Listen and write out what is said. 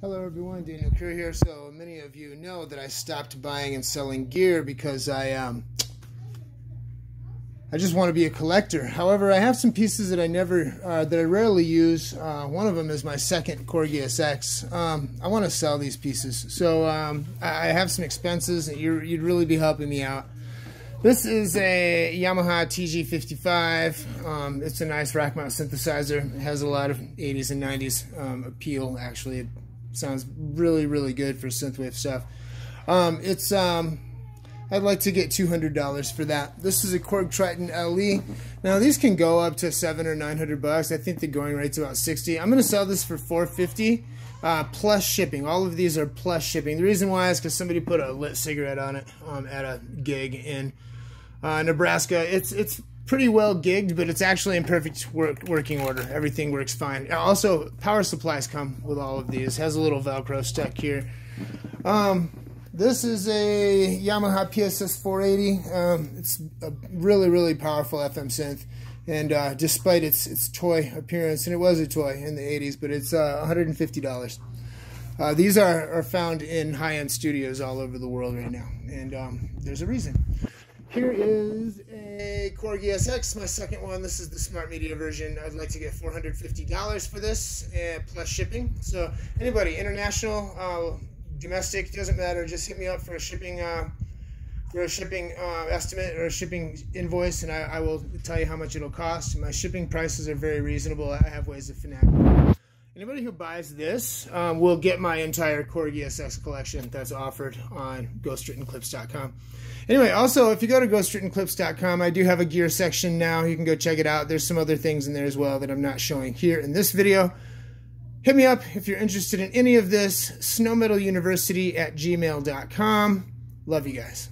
Hello everyone, Daniel Kerr here. So many of you know that I stopped buying and selling gear because I um I just want to be a collector. However, I have some pieces that I never uh, that I rarely use. Uh, one of them is my second Korg ESX. Um, I want to sell these pieces, so um, I have some expenses, and you'd really be helping me out. This is a Yamaha TG55. Um, it's a nice rack mount synthesizer. It has a lot of 80s and 90s um, appeal. Actually, sounds really, really good for synthwave stuff. Um, it's um, I'd like to get $200 for that. This is a Korg Triton LE. Now these can go up to seven or 900 bucks. I think the going rate's about 60. I'm going to sell this for 450 uh, plus shipping. All of these are plus shipping. The reason why is because somebody put a lit cigarette on it um, at a gig in uh, Nebraska. It's it's pretty well gigged, but it's actually in perfect work, working order. Everything works fine. Also, power supplies come with all of these. Has a little Velcro stuck here. Um, this is a Yamaha PSS 480. Um, it's a really, really powerful FM synth. And uh, despite its its toy appearance, and it was a toy in the 80s, but it's uh, $150. Uh, these are, are found in high-end studios all over the world right now, and um, there's a reason. Here is a Korg ESX, my second one. This is the smart media version. I'd like to get $450 for this uh, plus shipping. So anybody, international, uh, domestic, doesn't matter. Just hit me up for a shipping uh, for a shipping uh, estimate or a shipping invoice, and I, I, will tell you how much it'll cost. My shipping prices are very reasonable. I have ways of finagling. Anybody who buys this um, will get my entire Korg ESX collection that's offered on GhostWrittenClips.com. Anyway, also, if you go to GhostWrittenClips.com, I do have a gear section now. You can go check it out. There's some other things in there as well that I'm not showing here in this video. Hit me up if you're interested in any of this. Snowmetaluniversity at gmail.com. Love you guys.